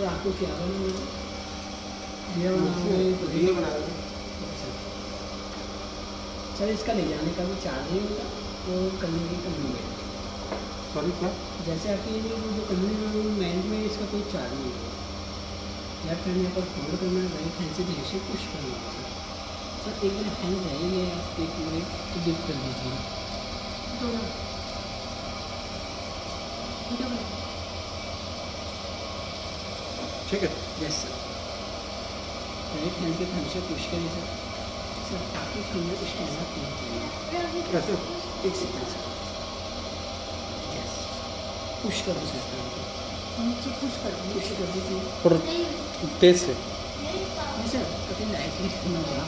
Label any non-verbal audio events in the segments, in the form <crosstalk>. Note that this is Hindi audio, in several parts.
सर आपको क्या बनाना दिया बनाओगे तो बना सर इसका ले जाने का भी चार्ज नहीं होगा तो करने की कमी है। सॉरी क्या? जैसे आपके जो करने मैंड में इसका कोई चार्ज नहीं होगा लेफ़्ट हैंड यहाँ पर फोल्ड करना है राइट हैंड से जैसे पुश करना है। सर सर एक बार हैंड जाएँगे आप एक मिनट तो डिप कर दीजिए? दोनों। बना ठीक है। यस सर राइट हैंड के थंब से पुश करिए सर सर आपके फिंगर स्टैंड अप होना चाहिए कैसे एक सेकंड सर यस पुश करो सर। नीचे पुश कर दो पुश कर दीजिए और तेज से। सर कभी लाइटली करना होगा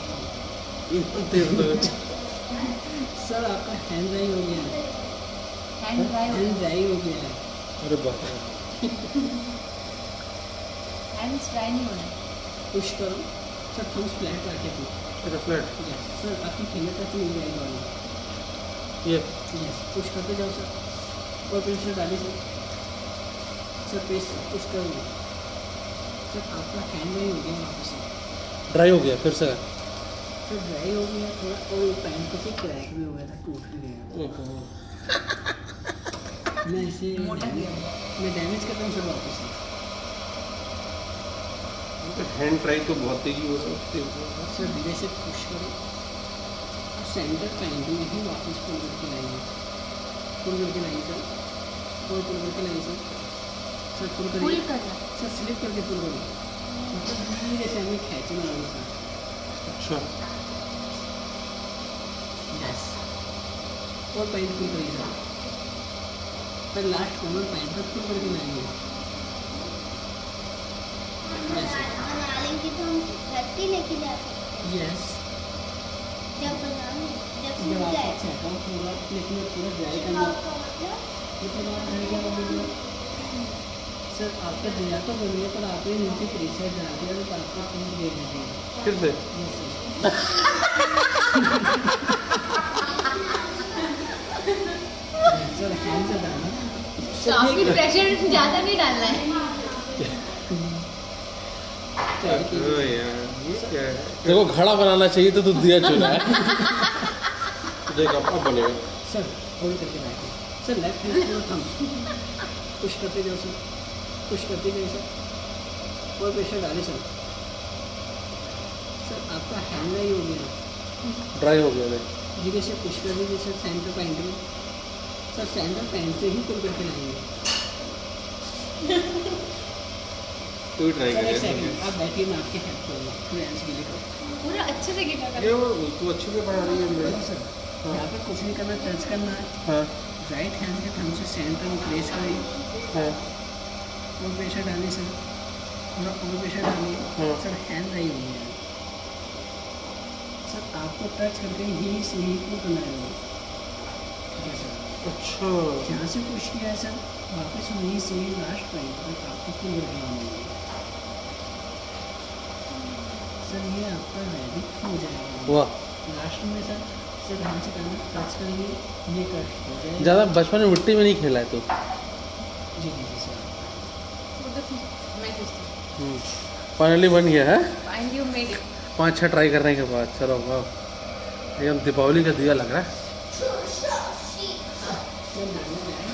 सर आपका हैंड ड्राई हो गया। है हैंड ड्राई हो हैंड ड्राई हो गया। है अरे बाप <laughs> पुश करो। सर थम्स फ्लैट रखे थे अच्छा फ्लैट यस सर आपकी फिंगर टच नहीं जाएगी वाली ये? यस पुश करते जाओ सर और प्रेशर डालिए सर सर प्रेस पुश करो। सर आपका हैंड ड्राई हो गया वापस ड्राई हो गया फिर से? सर ड्राई हो गया थोड़ा और पैंट पे से क्रैक भी हो गया था टूट भी गया मैं इसे मैं डैमेज करता हूँ सर वापस हैंड ट्राई तो बहुत तेज़ी हो सकती है। सर धीरे से पुश करो। और सेंटर पैंट में ही वापस पुल करके लाइए। पुल करके लाइए सर। पुल करके लाइए सर। सर पुल करिए। सर स्लिप करके पुल करिए। मतलब धीरे से हमें खींचना होगा सर। अच्छा। यस और पैंट पुल करिए sir. Sir last corner pant तक पुल करके लाएँगे यस बना लेंगे तो हम सकते हैं यस जब जब जब आपका पूरा ड्राई करना सर आपका दिया तो बन गया पर आपने नीचे प्रेशर डाल दिया तो आपका प्रिंट दे दीजिए फिर से सर से डालना काफ़ी प्रेशर ज़्यादा नहीं डालना है है देखो घड़ा बनाना चाहिए तो तू दिया चुना है। <laughs> देख अब बनेगा। सर होल्ड करके बैठे सर लेफ़्ट हैंड पूरा थम। पुश करते जाओ सर पुश करते जाओ सर और प्रेशर डाले सर सर आपका हैंड नहीं हो गया। ड्राई हो गया देख। धीरे से पुश कर दीजिए सर सेंटर पैंट में। सर सेंटर पैंट से ही पुल करके लाएँगे। तू ट्राई कर आप बैठिए मैं आपके हेल्प करूँगा फ्रेंड्स के लिए पूरा अच्छे से गिटा ये तू अच्छे से बना रही है मेरे। सर। यहाँ पे कुछ नहीं करना टच करना है। हाँ। राइट हैंड के थंब से सेंटर में प्लेस करिए हाँ। और प्रेशर डालिए सर। थोड़ा और प्रेशर डालिए हाँ। सर हैंड रही हुई है सर आपको टच करके ही सही को करना है। ठीक है सर। अच्छा। जहाँ से पुश किया है सर। वापस वहीं से लास्ट पॉइंट तक आपको पुल करके लाना है सर ये आपका रेडी हो जाएगा। वाह। लास्ट में सर सर ध्यान से करना टच करेंगे ये कट हो जाएगा। ज़्यादा बचपन में मिट्टी में नहीं खेला है तू? जी जी सर। फाइनली बन गया है? फाइंड यू मेड इट पाँच छः ट्राई करने के बाद चलो वाह। एकदम दीपावली का दिया लग रहा है। है